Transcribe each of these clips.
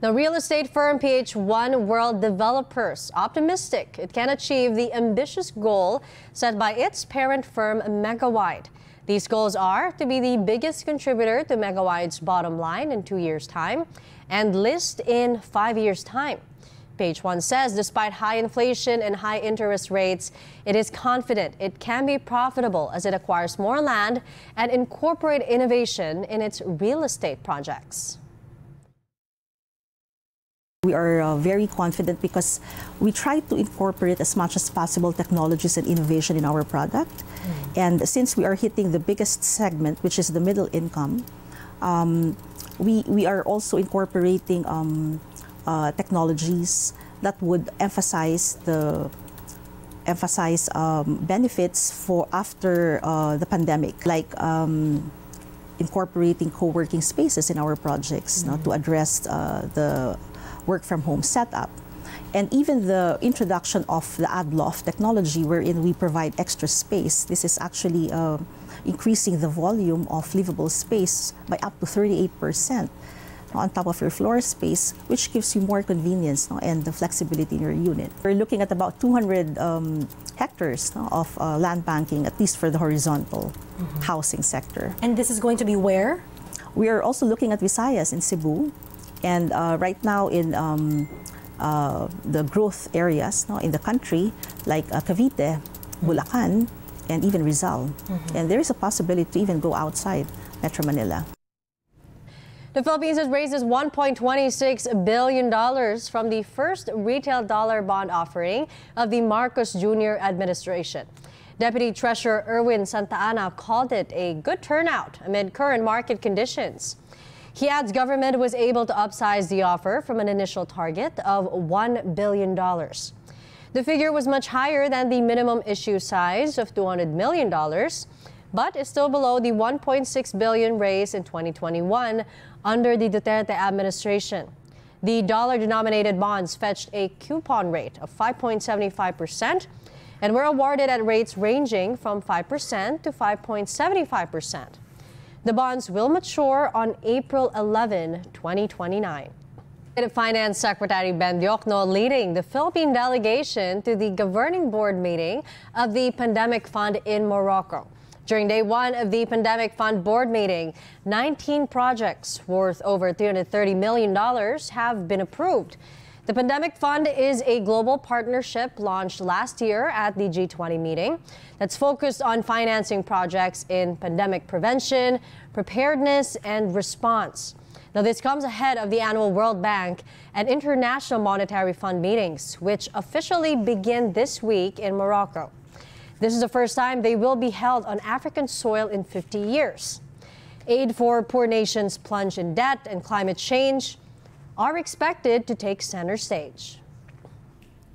The real estate firm PH1 World Developers optimistic it can achieve the ambitious goal set by its parent firm Megawide. These goals are to be the biggest contributor to Megawide's bottom line in two years' time and list in five years' time. PH1 says despite high inflation and high interest rates, it is confident it can be profitable as it acquires more land and incorporate innovation in its real estate projects. We are uh, very confident because we try to incorporate as much as possible technologies and innovation in our product. Mm. And since we are hitting the biggest segment, which is the middle income, um, we, we are also incorporating um, uh, technologies that would emphasize the emphasize um, benefits for after uh, the pandemic, like um, incorporating co-working spaces in our projects mm -hmm. no, to address uh, the work from home setup. And even the introduction of the AdLoft technology, wherein we provide extra space, this is actually uh, increasing the volume of livable space by up to 38% on top of your floor space, which gives you more convenience no, and the flexibility in your unit. We're looking at about 200 um, hectares no, of uh, land banking, at least for the horizontal mm -hmm. housing sector. And this is going to be where? We are also looking at Visayas in Cebu, and uh, right now in um, uh, the growth areas no, in the country, like uh, Cavite, Bulacan, and even Rizal. Mm -hmm. And there is a possibility to even go outside Metro Manila. The Philippines has raised $1.26 billion from the first retail dollar bond offering of the Marcos Jr. administration. Deputy Treasurer Erwin Santa Ana called it a good turnout amid current market conditions. Adds government was able to upsize the offer from an initial target of $1 billion. The figure was much higher than the minimum issue size of $200 million, but is still below the 1.6 billion raised in 2021 under the Duterte administration. The dollar-denominated bonds fetched a coupon rate of 5.75% and were awarded at rates ranging from 5% to 5.75%. The bonds will mature on April 11, 2029. Finance Secretary Ben Diokno leading the Philippine delegation to the governing board meeting of the Pandemic Fund in Morocco. During day one of the Pandemic Fund board meeting, 19 projects worth over $330 million have been approved. The Pandemic Fund is a global partnership launched last year at the G20 meeting that's focused on financing projects in pandemic prevention, preparedness, and response. Now, this comes ahead of the annual World Bank and International Monetary Fund meetings, which officially begin this week in Morocco. This is the first time they will be held on African soil in 50 years. Aid for poor nations plunge in debt and climate change are expected to take center stage.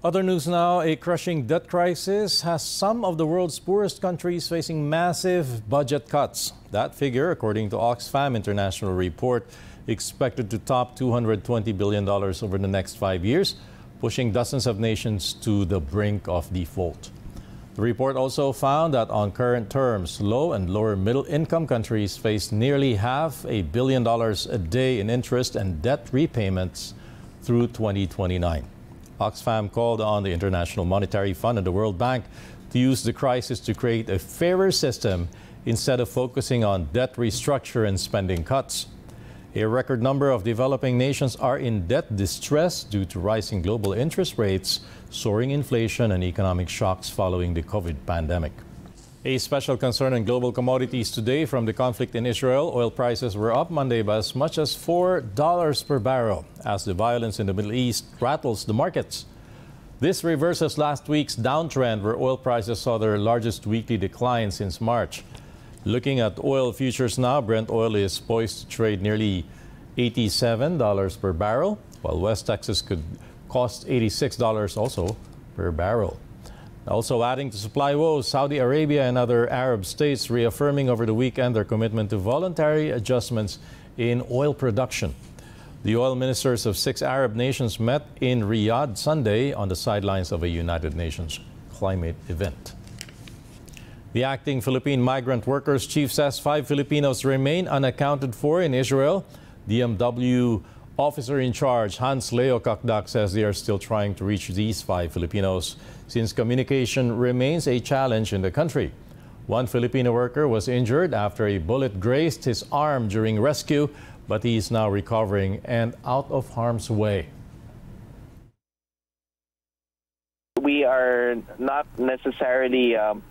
Other news now, a crushing debt crisis has some of the world's poorest countries facing massive budget cuts. That figure, according to Oxfam International report, expected to top $220 billion over the next five years, pushing dozens of nations to the brink of default. The report also found that on current terms, low and lower middle income countries face nearly half a billion dollars a day in interest and debt repayments through 2029. Oxfam called on the International Monetary Fund and the World Bank to use the crisis to create a fairer system instead of focusing on debt restructure and spending cuts. A record number of developing nations are in debt distress due to rising global interest rates, soaring inflation, and economic shocks following the COVID pandemic. A special concern in global commodities today from the conflict in Israel. Oil prices were up Monday by as much as $4 per barrel as the violence in the Middle East rattles the markets. This reverses last week's downtrend where oil prices saw their largest weekly decline since March. Looking at oil futures now, Brent oil is poised to trade nearly $87 per barrel, while West Texas could cost $86 also per barrel. Also adding to supply woes, Saudi Arabia and other Arab states reaffirming over the weekend their commitment to voluntary adjustments in oil production. The oil ministers of six Arab nations met in Riyadh Sunday on the sidelines of a United Nations climate event. The acting Philippine migrant workers chief says five Filipinos remain unaccounted for in Israel. DMW Officer in charge Hans Leo Cacdac says they are still trying to reach these five Filipinos since communication remains a challenge in the country. One Filipino worker was injured after a bullet grazed his arm during rescue, but he is now recovering and out of harm's way. We are not necessarily um,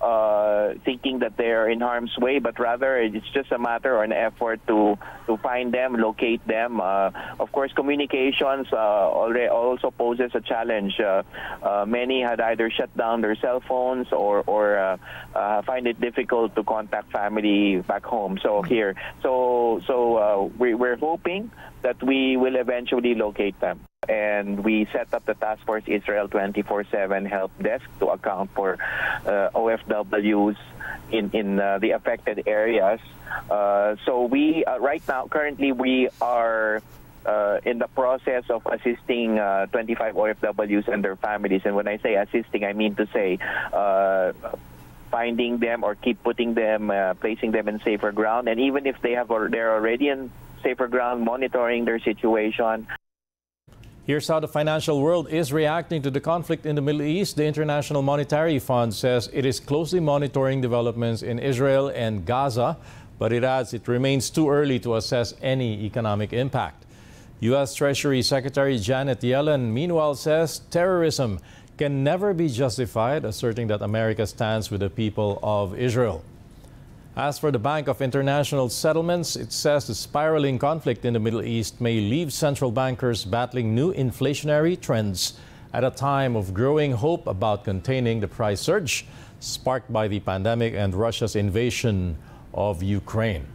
uh, thinking that they're in harm's way, but rather it's just a matter or an effort to to find them, locate them. Uh, of course, communications uh, already also poses a challenge. Uh, uh, many had either shut down their cell phones or or uh, find it difficult to contact family back home. So here, so so we, we're hoping that we will eventually locate them and we set up the Task Force Israel 24/7 help desk to account for uh, OFWs in in uh, the affected areas. Uh, so we uh, right now currently we are. Uh, in the process of assisting uh, 25 OFWs and their families, and when I say assisting, I mean to say finding them or keep putting them, placing them in safer ground, and even if they have they're already in safer ground, monitoring their situation. Here's how the financial world is reacting to the conflict in the Middle East. The International Monetary Fund says it is closely monitoring developments in Israel and Gaza, but it adds it remains too early to assess any economic impact. U.S. Treasury Secretary Janet Yellen, meanwhile, says terrorism can never be justified, asserting that America stands with the people of Israel. As for the Bank of International Settlements, it says the spiraling conflict in the Middle East may leave central bankers battling new inflationary trends at a time of growing hope about containing the price surge sparked by the pandemic and Russia's invasion of Ukraine.